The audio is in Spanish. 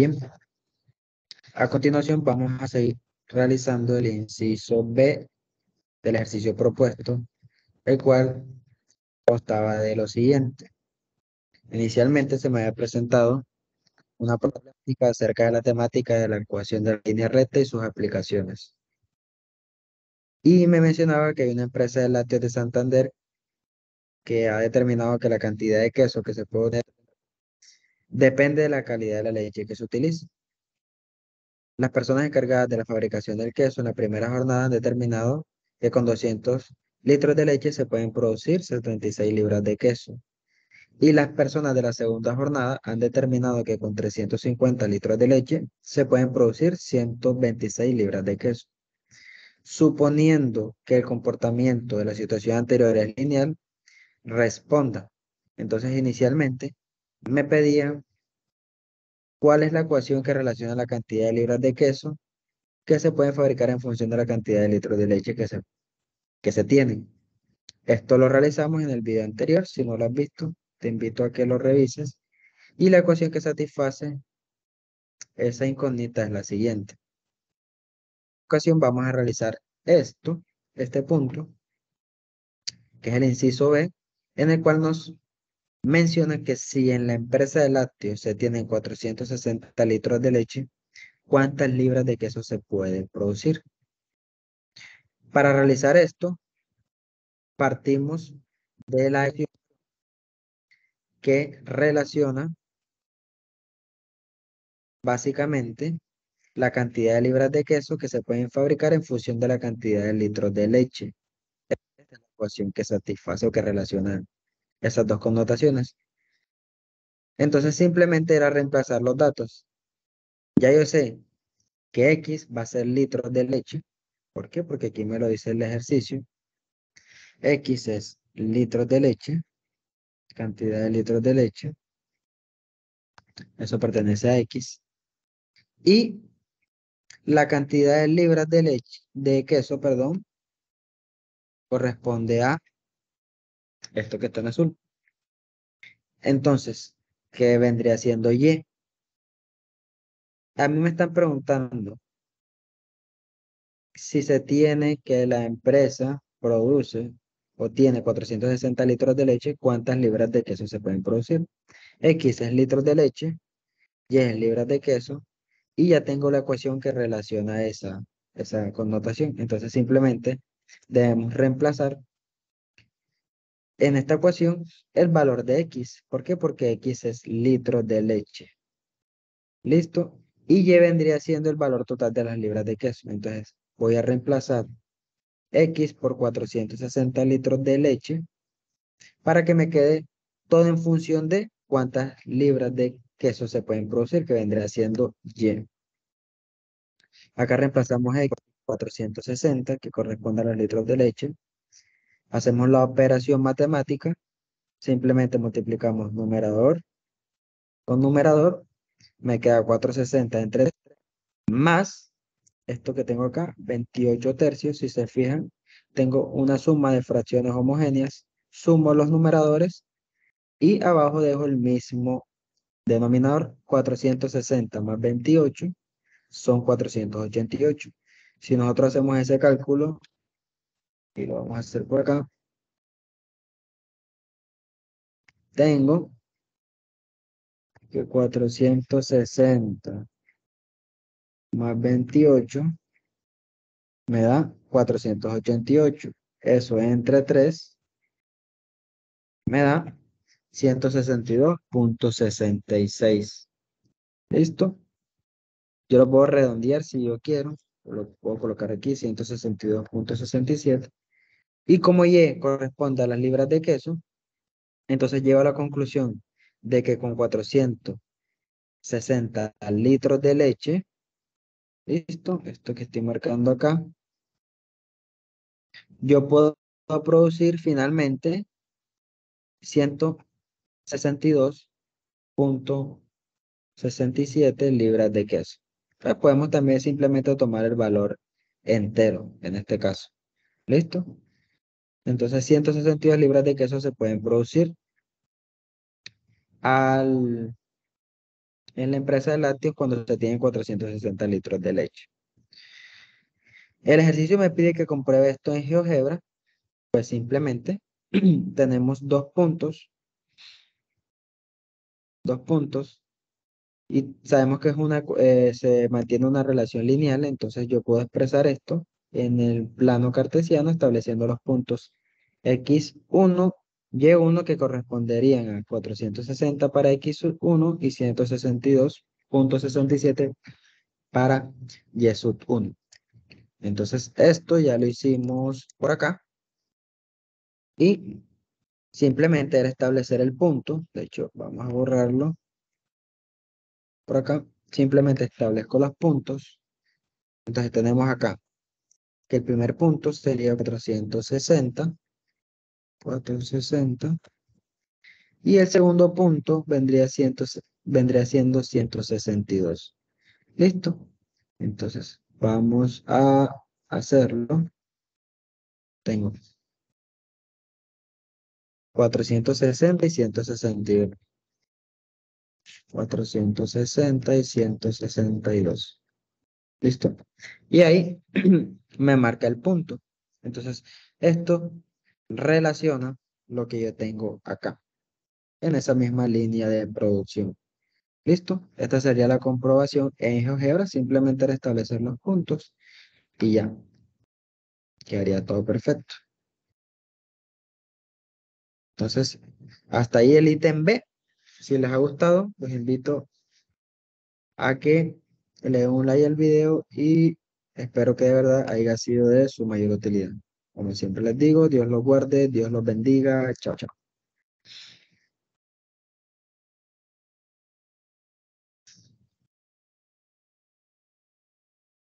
Bien. A continuación vamos a seguir realizando el inciso B del ejercicio propuesto, el cual constaba de lo siguiente. Inicialmente se me había presentado una práctica acerca de la temática de la ecuación de la línea recta y sus aplicaciones. Y me mencionaba que hay una empresa de lácteos de Santander que ha determinado que la cantidad de queso que se puede obtener depende de la calidad de la leche que se utiliza. Las personas encargadas de la fabricación del queso en la primera jornada han determinado que con 200 litros de leche se pueden producir 76 libras de queso. Y las personas de la segunda jornada han determinado que con 350 litros de leche se pueden producir 126 libras de queso. Suponiendo que el comportamiento de la situación anterior es lineal, responda. Entonces, inicialmente, me pedían cuál es la ecuación que relaciona la cantidad de libras de queso que se pueden fabricar en función de la cantidad de litros de leche que se, que se tienen. Esto lo realizamos en el video anterior. Si no lo has visto, te invito a que lo revises. Y la ecuación que satisface esa incógnita es la siguiente. En ocasión vamos a realizar esto, este punto, que es el inciso B, en el cual nos menciona que si en la empresa de lácteos se tienen 460 litros de leche, ¿cuántas libras de queso se pueden producir? Para realizar esto, partimos de la que relaciona básicamente la cantidad de libras de queso que se pueden fabricar en función de la cantidad de litros de leche. Esta es la ecuación que satisface o que relaciona esas dos connotaciones. Entonces simplemente era reemplazar los datos. Ya yo sé que X va a ser litros de leche. ¿Por qué? Porque aquí me lo dice el ejercicio. X es litros de leche, cantidad de litros de leche. Eso pertenece a X. Y la cantidad de libras de leche, de queso, perdón, corresponde a esto que está en azul. Entonces, ¿qué vendría siendo Y? A mí me están preguntando si se tiene que la empresa produce o tiene 460 litros de leche, ¿cuántas libras de queso se pueden producir? X es litros de leche, Y es libras de queso, y ya tengo la ecuación que relaciona esa, esa connotación. Entonces simplemente debemos reemplazar en esta ecuación el valor de X. ¿Por qué? Porque X es litros de leche. ¿Listo? Y Y vendría siendo el valor total de las libras de queso. Entonces voy a reemplazar X por 460 litros de leche para que me quede todo en función de cuántas libras de queso se pueden producir, que vendría siendo Y. Acá reemplazamos X por 460, que corresponde a los litros de leche, Hacemos la operación matemática. Simplemente multiplicamos numerador con numerador. Me queda 460 entre 3 más esto que tengo acá, 28 tercios. Si se fijan, tengo una suma de fracciones homogéneas. Sumo los numeradores y abajo dejo el mismo denominador. 460 más 28 son 488. Si nosotros hacemos ese cálculo, y lo vamos a hacer por acá. Tengo que 460 más 28 me da 488. Eso entre 3 me da 162.66. ¿Listo? Yo lo puedo redondear si yo quiero. Lo puedo colocar aquí, 162.67. Y como Y corresponde a las libras de queso, entonces llevo a la conclusión de que con 460 litros de leche, listo, esto que estoy marcando acá, yo puedo producir finalmente 162.67 libras de queso. Pues podemos también simplemente tomar el valor entero en este caso. ¿Listo? Entonces 162 libras de queso se pueden producir. Al en la empresa de lácteos cuando se tienen 460 litros de leche. El ejercicio me pide que compruebe esto en GeoGebra, pues simplemente tenemos dos puntos, dos puntos, y sabemos que es una, eh, se mantiene una relación lineal, entonces yo puedo expresar esto en el plano cartesiano estableciendo los puntos x1, y1 que corresponderían a 460 para x1 y 162.67 para y 1. Entonces esto ya lo hicimos por acá. Y simplemente era establecer el punto. De hecho, vamos a borrarlo. Por acá, simplemente establezco los puntos. Entonces tenemos acá que el primer punto sería 460. 460. Y el segundo punto vendría, vendría siendo 162. ¿Listo? Entonces, vamos a hacerlo. Tengo 460 y 161. 460 y 162. ¿Listo? Y ahí me marca el punto. Entonces, esto relaciona lo que yo tengo acá, en esa misma línea de producción. ¿Listo? Esta sería la comprobación en GeoGebra. Simplemente restablecer los puntos y ya. Quedaría todo perfecto. Entonces, hasta ahí el ítem B. Si les ha gustado, los invito a que le den un like al video y espero que de verdad haya sido de su mayor utilidad. Como siempre les digo, Dios los guarde, Dios los bendiga. Chao, chao.